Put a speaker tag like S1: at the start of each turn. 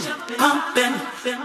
S1: jumping, pumping.